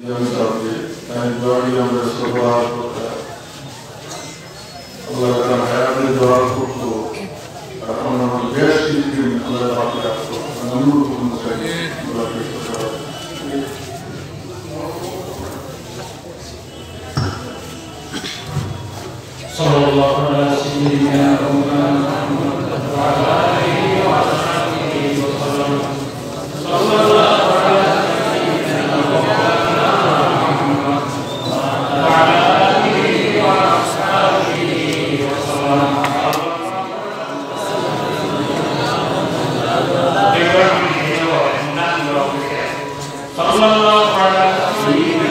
young Saudi and glory Sabah Allah ka hayat ne dua kutlu Rahman Allah geç ilgin Allah bak yaptı Anur kulunu Sallallahu aleyhi ve sellem.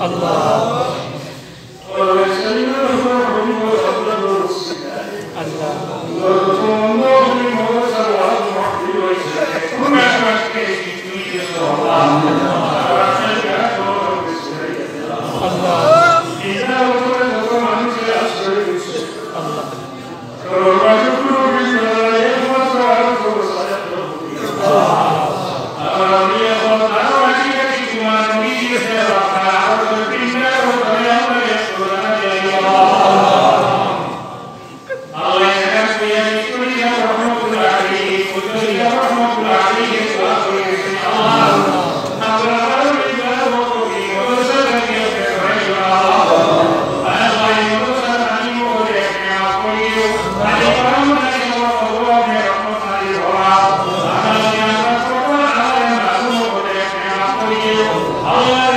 Allah. Yeah.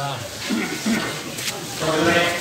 した。